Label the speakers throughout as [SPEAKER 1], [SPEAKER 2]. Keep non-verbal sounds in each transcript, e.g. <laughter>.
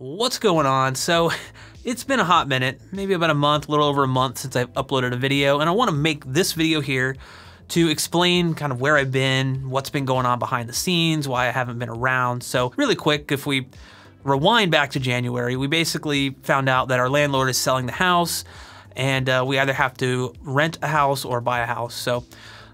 [SPEAKER 1] What's going on? So it's been a hot minute, maybe about a month, a little over a month since I've uploaded a video, and I wanna make this video here to explain kind of where I've been, what's been going on behind the scenes, why I haven't been around. So really quick, if we rewind back to January, we basically found out that our landlord is selling the house and uh, we either have to rent a house or buy a house. So,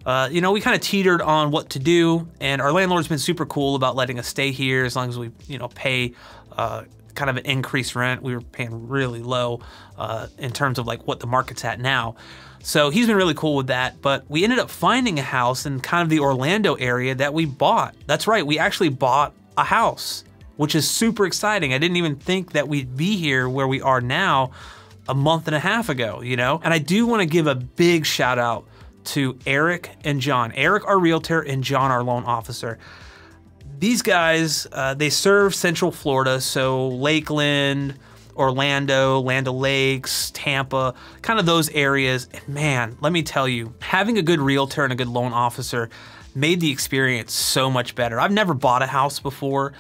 [SPEAKER 1] uh, you know, we kind of teetered on what to do and our landlord's been super cool about letting us stay here as long as we, you know, pay uh, kind of an increased rent. We were paying really low uh, in terms of like what the market's at now. So he's been really cool with that. But we ended up finding a house in kind of the Orlando area that we bought. That's right, we actually bought a house, which is super exciting. I didn't even think that we'd be here where we are now a month and a half ago, you know? And I do want to give a big shout out to Erik and John. Erik, our realtor, and John, our loan officer these guys, uh, they serve Central Florida, so Lakeland, Orlando, Land Lakes, Tampa, kind of those areas. And man, let me tell you, having a good realtor and a good loan officer made the experience so much better. I've never bought a house before,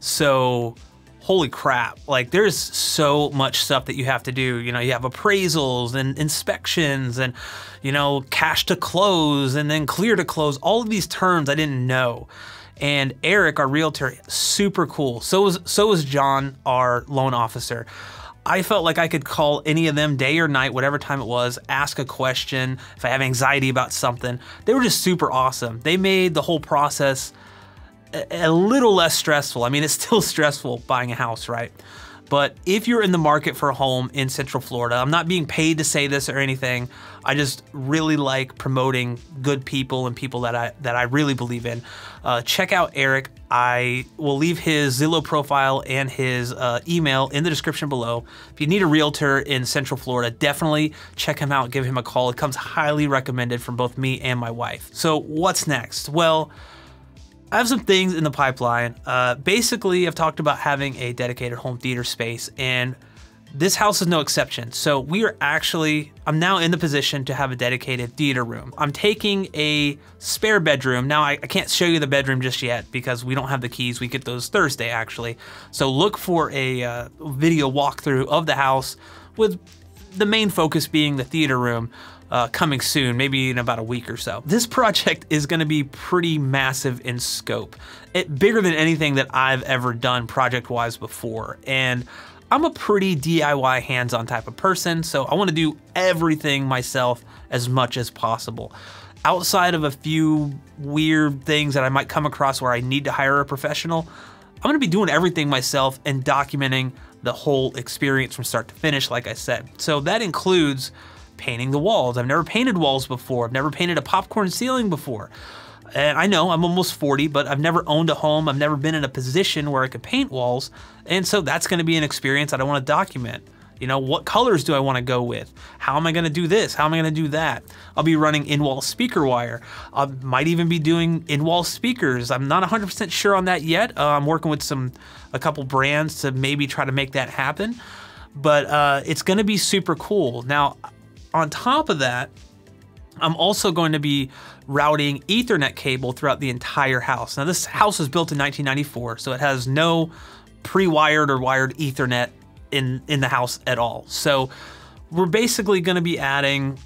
[SPEAKER 1] so holy crap, like there's so much stuff that you have to do. You know, you have appraisals and inspections and, you know, cash to close and then clear to close. All of these terms I didn't know. And Erik, our realtor, super cool. So was so was John, our loan officer. I felt like I could call any of them day or night, whatever time it was, ask a question, if I have anxiety about something. They were just super awesome. They made the whole process a, a little less stressful. I mean, it's <laughs> still stressful buying a house, right? But if you're in the market for a home in Central Florida, I'm not being paid to say this or anything. I just really like promoting good people and people that I that I really believe in. Uh, check out Erik. I will leave his Zillow profile and his uh, email in the description below. If you need a realtor in Central Florida, definitely check him out. Give him a call. It comes highly recommended from both me and my wife. So what's next? Well. I have some things in the pipeline. Uh, basically, I've talked about having a dedicated home theater space, and this house is no exception. So we are actually, I'm now in the position to have a dedicated theater room. I'm taking a spare bedroom. Now I, I, can't show you the bedroom just yet because we don't have the keys. We get those Thursday actually. So look for a uh, video walkthrough of the house with the main focus being the theater room uh, coming soon, maybe in about a week or so. This project is gonna be pretty massive in scope. It bigger than anything that I've ever done project-wise before. And I'm a pretty DIY hands-on type of person, so I wanna do everything myself as much as possible. Outside of a few weird things that I might come across where I need to hire a professional, I'm gonna be doing everything myself and documenting the whole experience from start to finish, like I said. So that includes painting the walls. I've never painted walls before. I've never painted a popcorn ceiling before. And I know I'm almost 40, but I've never owned a home. I've never been in a position where I could paint walls. And so that's gonna be an experience that I wanna document. You know, what colors do I wanna go with? How am I gonna do this? How am I gonna do that? I'll be running in-wall speaker wire. I might even be doing in-wall speakers. I'm not 100% sure on that yet. Uh, I'm working with some, a couple brands to maybe try to make that happen. But uh, it's gonna be super cool. Now, on top of that, I'm also going to be routing ethernet cable throughout the entire house. Now this house was built in 1994, so it has no pre-wired or wired ethernet in, in the house at all. So we're basically gonna be adding,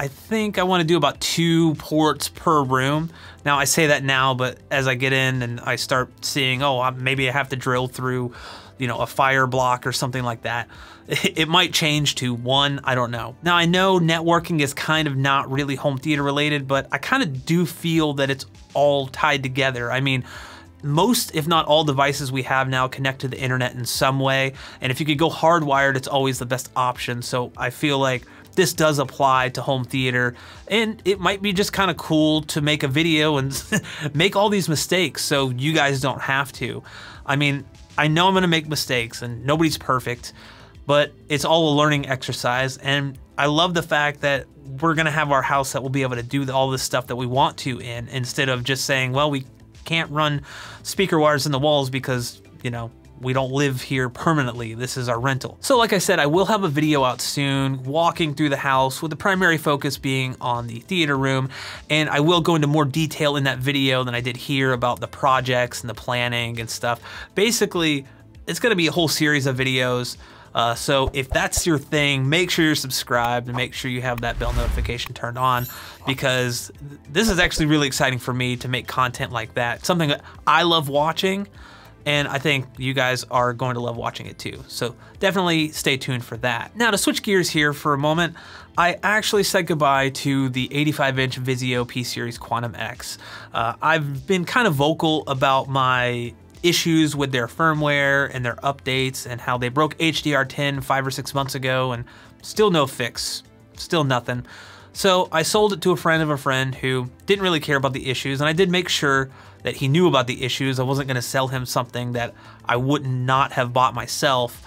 [SPEAKER 1] I think I wanna do about two ports per room. Now I say that now, but as I get in and I start seeing, oh, maybe I have to drill through you know, a fire block or something like that. <laughs> It might change to one, I don't know. Now I know networking is kind of not really home theater related, but I kind of do feel that it's all tied together. I mean, most, if not all devices we have now connect to the internet in some way. And if you could go hardwired, it's always the best option. So I feel like this does apply to home theater and it might be just kind of cool to make a video and <laughs> make all these mistakes so you guys don't have to. I mean, I know I'm gonna make mistakes and nobody's perfect, but it's all a learning exercise. And I love the fact that we're gonna have our house that will be able to do all this stuff that we want to in instead of just saying, well, we can't run speaker wires in the walls because, you know, we don't live here permanently. This is our rental. So like I said, I will have a video out soon walking through the house with the primary focus being on the theater room. And I will go into more detail in that video than I did here about the projects and the planning and stuff. Basically, it's going to be a whole series of videos. Uh, so if that's your thing, make sure you're subscribed and make sure you have that bell notification turned on because this is actually really exciting for me to make content like that. Something that I love watching and I think you guys are going to love watching it too. So definitely stay tuned for that. Now to switch gears here for a moment, I actually said goodbye to the 85 inch Vizio P-Series Quantum X. Uh, I've been kind of vocal about my issues with their firmware and their updates and how they broke HDR10 five or six months ago and still no fix, still nothing. So I sold it to a friend of a friend who didn't really care about the issues and I did make sure that he knew about the issues. I wasn't gonna sell him something that I would not have bought myself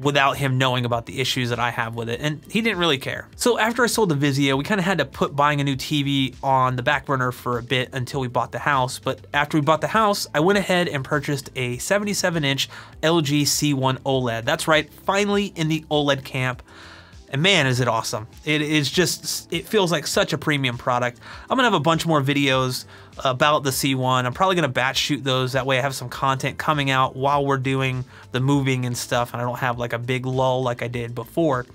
[SPEAKER 1] without him knowing about the issues that I have with it, and he didn't really care. So after I sold the Vizio, we kind of had to put buying a new TV on the back burner for a bit until we bought the house, but after we bought the house, I went ahead and purchased a 77-inch LG C1 OLED. That's right, finally in the OLED camp. And man, is it awesome. It is just, it feels like such a premium product. I'm gonna have a bunch more videos about the C1. I'm probably gonna batch shoot those. That way I have some content coming out while we're doing the moving and stuff and I don't have like a big lull like I did before.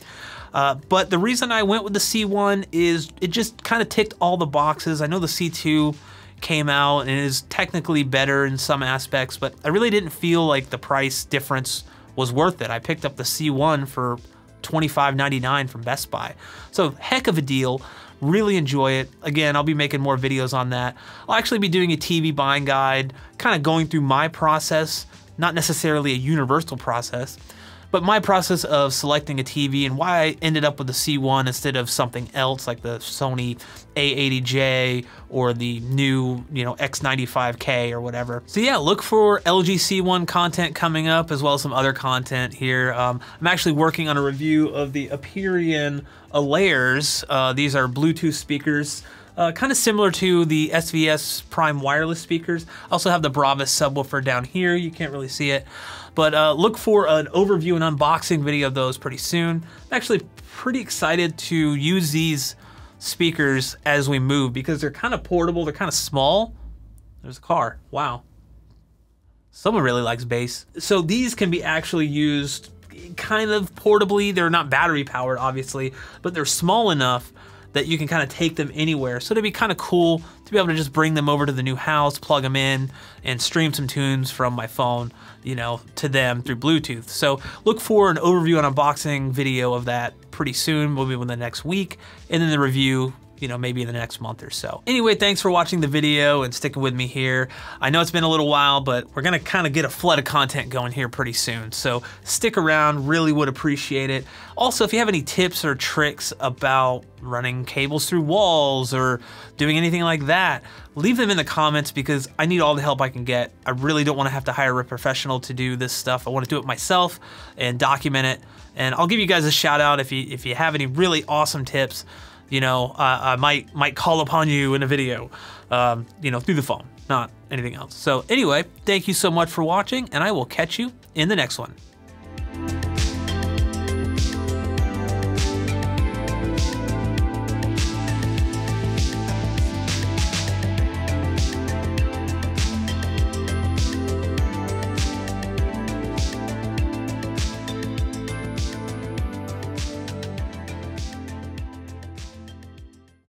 [SPEAKER 1] Uh, but the reason I went with the C1 is it just kind of ticked all the boxes. I know the C2 came out and is technically better in some aspects, but I really didn't feel like the price difference was worth it. I picked up the C1 for $25.99 from Best Buy. So heck of a deal. Really enjoy it. Again, I'll be making more videos on that. I'll actually be doing a TV buying guide, kind of going through my process, not necessarily a universal process, but my process of selecting a TV and why I ended up with the C1 instead of something else like the Sony A80J or the new, you know, X95K or whatever. So yeah, look for LG C1 content coming up as well as some other content here. Um, I'm actually working on a review of the Aperion Allaires. Uh, these are Bluetooth speakers. Uh, kind of similar to the SVS Prime wireless speakers. Also have the Bravus subwoofer down here. You can't really see it. But uh, look for an overview and unboxing video of those pretty soon. I'm actually pretty excited to use these speakers as we move because they're kind of portable, they're kind of small. There's a car, wow. Someone really likes bass. So these can be actually used kind of portably. They're not battery powered, obviously, but they're small enough that you can kind of take them anywhere. So it'd be kind of cool to be able to just bring them over to the new house, plug them in, and stream some tunes from my phone, you know, to them through Bluetooth. So look for an overview and unboxing video of that pretty soon, maybe within the next week, and then the review you know, maybe in the next month or so. Anyway, thanks for watching the video and sticking with me here. I know it's been a little while, but we're gonna kind of get a flood of content going here pretty soon. So stick around, really would appreciate it. Also, if you have any tips or tricks about running cables through walls or doing anything like that, leave them in the comments because I need all the help I can get. I really don't wanna have to hire a professional to do this stuff. I wanna do it myself and document it. And I'll give you guys a shout out if you, if you have any really awesome tips you know, I might might call upon you in a video, um, you know, through the phone, not anything else. So anyway, thank you so much for watching, and I will catch you in the next one.